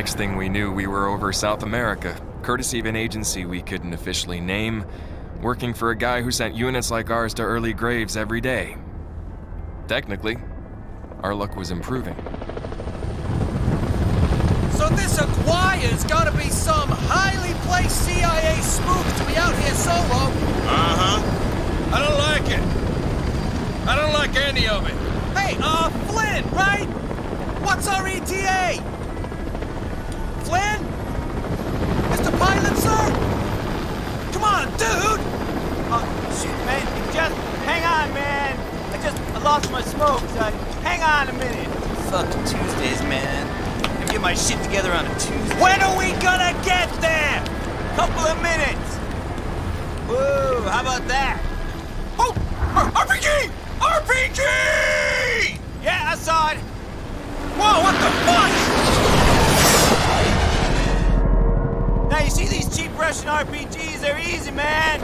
Next thing we knew, we were over South America, courtesy of an agency we couldn't officially name, working for a guy who sent units like ours to early graves every day. Technically, our luck was improving. So this Aguirre's gotta be some highly placed CIA spook to be out here solo. Uh-huh. I don't like it. I don't like any of it. Hey, uh, Flynn, right? What's our ETA? Flynn? Mr. Pilot, sir? Come on, dude! Uh, shoot, man, just hang on, man. I just I lost my smoke, so hang on a minute. Fuck Tuesdays, man. Me get my shit together on a Tuesday. When are we gonna get there? Couple of minutes. Whoa, how about that? Oh, RPG! RPG! Yeah, I saw it. Whoa, what the fuck? Now you see these cheap Russian RPGs, they're easy, man.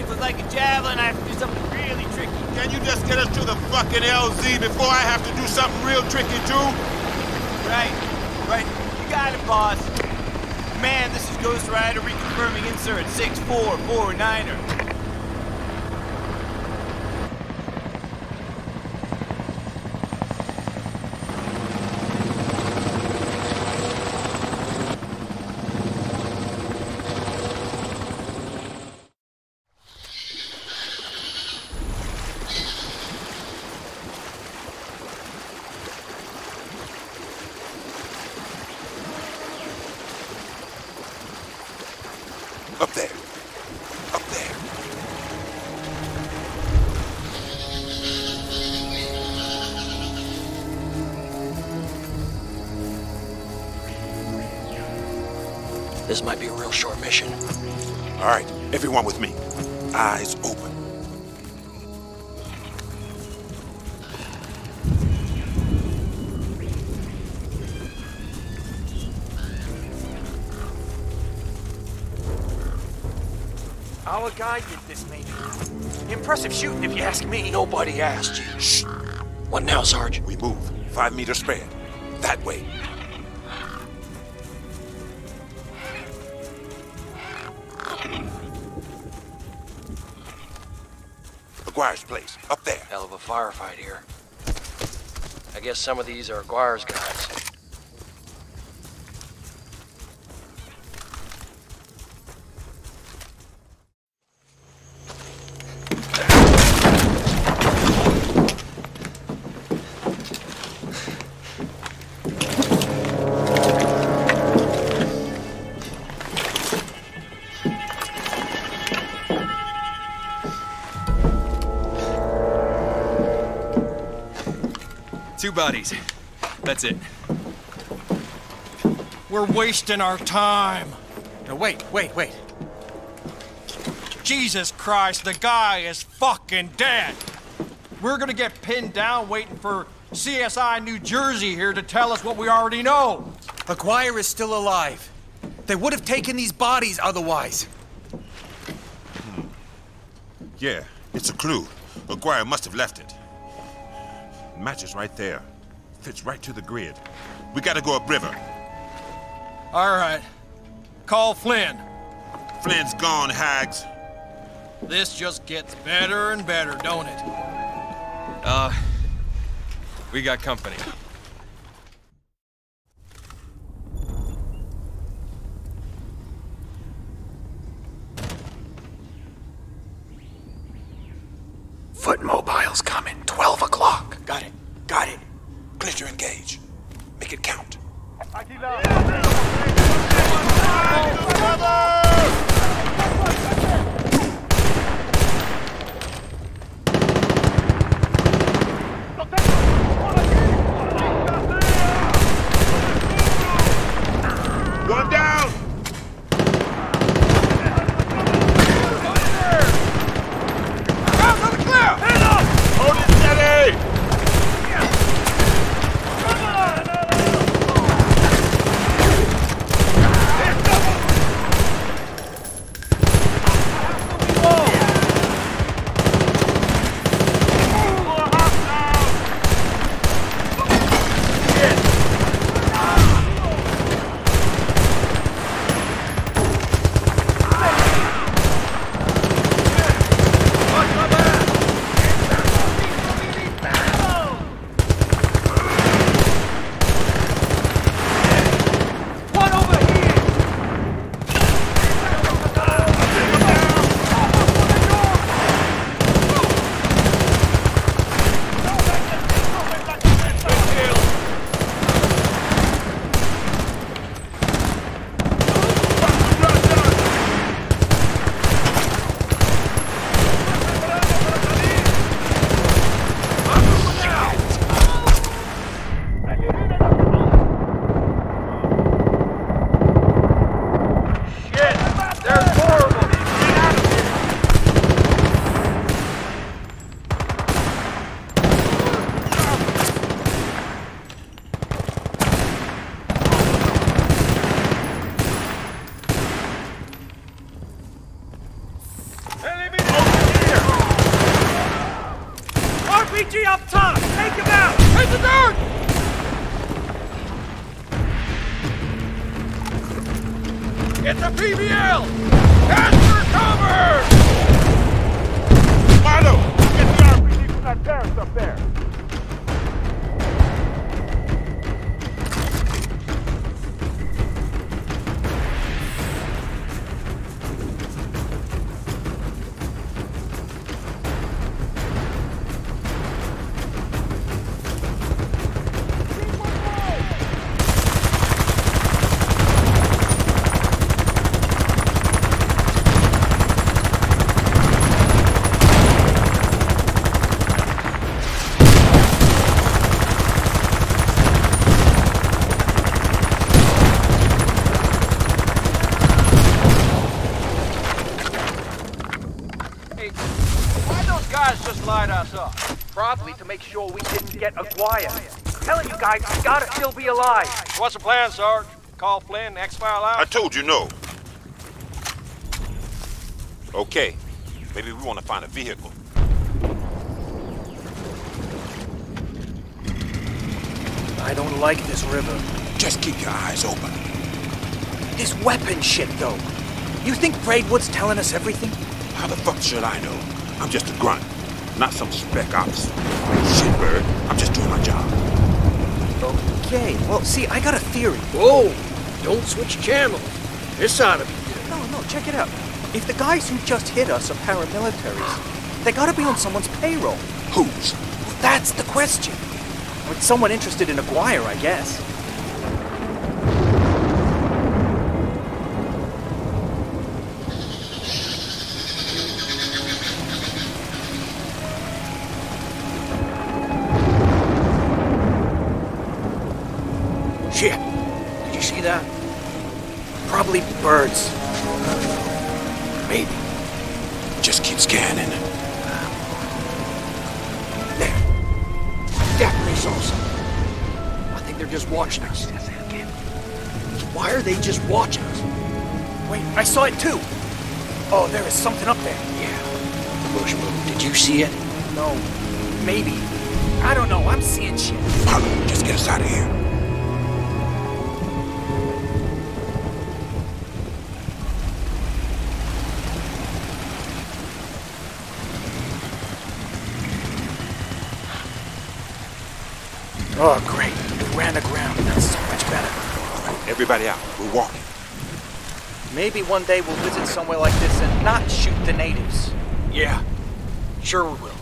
If it's like a javelin, I have to do something really tricky. Can you just get us to the fucking LZ before I have to do something real tricky too? Right, right. You got it, boss. Man, this is Ghost Rider reconfirming insert 6449er. All right, everyone with me. Eyes open. Our guy did this, maybe. Impressive shooting, if you ask me. Nobody asked you. Shh. What now, Sarge? We move. Five meter spread. That way. McGuire's place. Up there. Hell of a firefight here. I guess some of these are Aguirre's guys. Two bodies. That's it. We're wasting our time. No, wait, wait, wait. Jesus Christ, the guy is fucking dead. We're gonna get pinned down waiting for CSI New Jersey here to tell us what we already know. Aguirre is still alive. They would have taken these bodies otherwise. Hmm. Yeah, it's a clue. McGuire must have left it. Matches right there. Fits right to the grid. We gotta go upriver. All right. Call Flynn. Flynn's gone, Hags. This just gets better and better, don't it? Uh, we got company. Foot mobile's coming. 12 o'clock. Got it. Clinch your engage. Make it count. To make sure we didn't get Aguirre. I'm telling you guys, we gotta still be alive. What's the plan, Sarge? Call Flynn, exfil out? I told you no. Okay. Maybe we want to find a vehicle. I don't like this river. Just keep your eyes open. This weapon shit, though. You think Braidwood's telling us everything? How the fuck should I know? I'm just a grunt, not some spec ops. Shitbird, I'm just doing my job. Okay, well, see, I got a theory. Whoa! Don't switch channels. This ought to be good. No, no, check it out. If the guys who just hit us are paramilitaries, they gotta be on someone's payroll. Whose? Well, that's the question. With someone interested in Aguirre, I guess. Just watching us. Why are they just watching us? Wait, I saw it too. Oh, there is something up there. Yeah. The bush move. Did you see it? No, maybe. I don't know. I'm seeing shit. Milo, just get us out of here. Oh, great. Ran aground. That's so much better. Everybody out. We're walking. Maybe one day we'll visit somewhere like this and not shoot the natives. Yeah. Sure we will.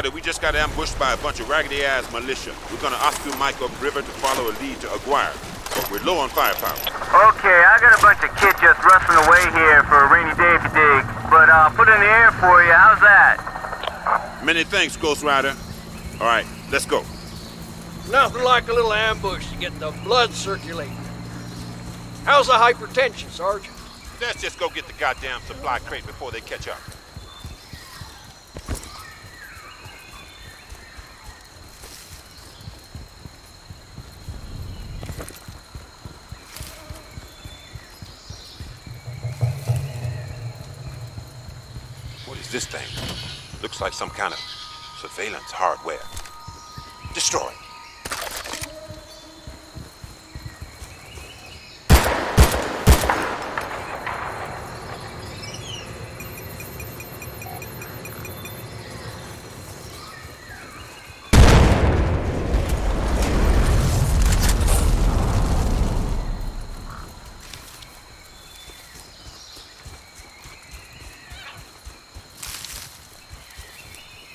Ghost Rider, we just got ambushed by a bunch of raggedy-ass militia. We're gonna Oscar Mike upriver to follow a lead to Aguirre. But we're low on firepower. Okay, I got a bunch of kit just rustling away here for a rainy day if you dig. But I'll put it in the air for you. How's that? Many thanks, Ghost Rider. All right, let's go. Nothing like a little ambush to get the blood circulating. How's the hypertension, Sergeant? Let's just go get the goddamn supply crate before they catch up. This thing? Looks like some kind of surveillance hardware. Destroy.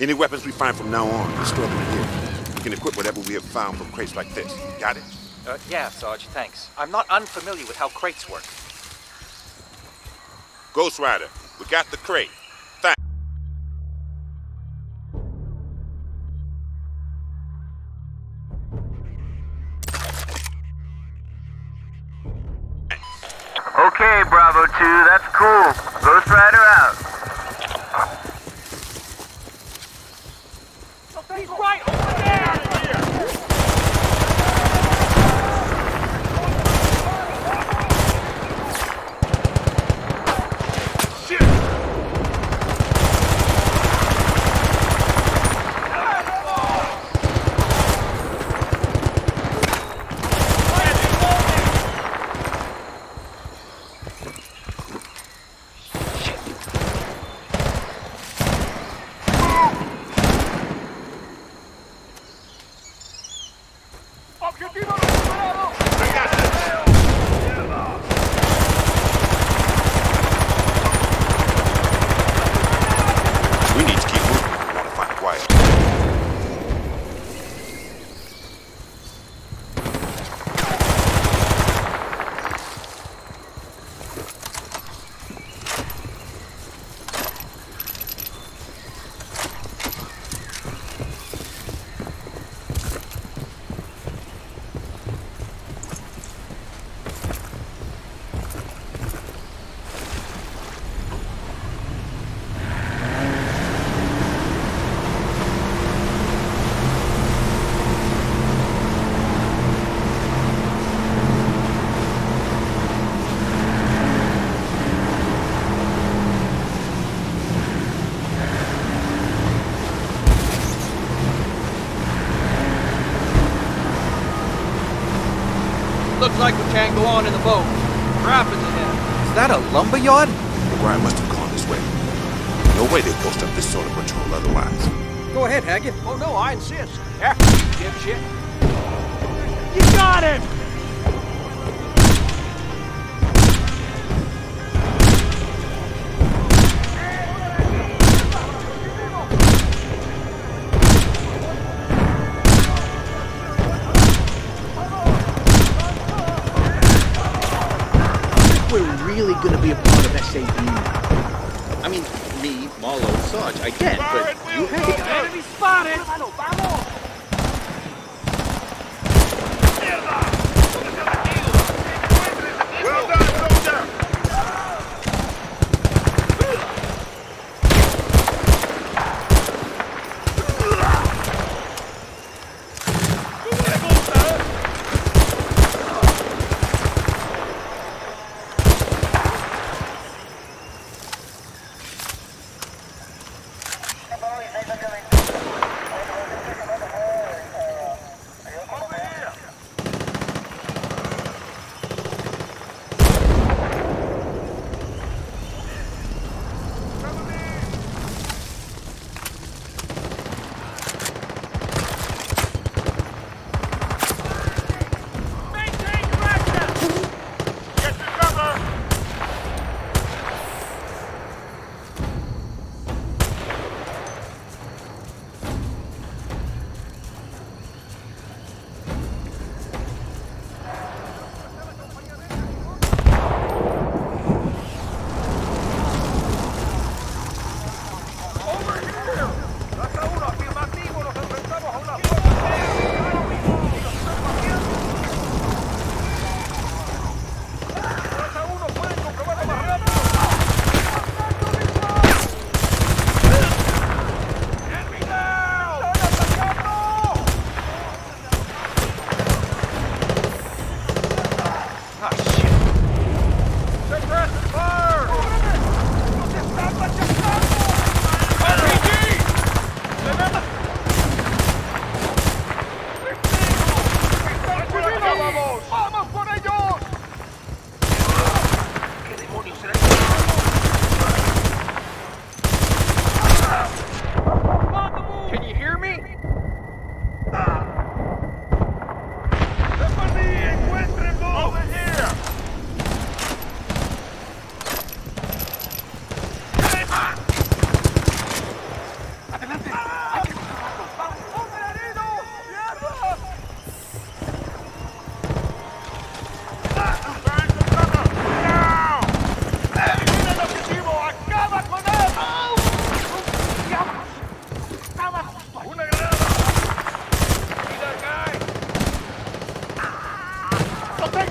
Any weapons we find from now on, we store them in here. We can equip whatever we have found from crates like this. Got it? Uh, yeah, Sarge, thanks. I'm not unfamiliar with how crates work. Ghost Rider, we got the crate. Thanks. Okay, Bravo 2, that's cool. Ghost Rider out. Looks like we can't go on in the boat. Rapids ahead. Is that a lumberyard? McGuire must have gone this way. No way they post up this sort of patrol otherwise. Go ahead, Haggard. Oh no, I insist. Yeah, shit. You got him!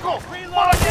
Michael! Reload!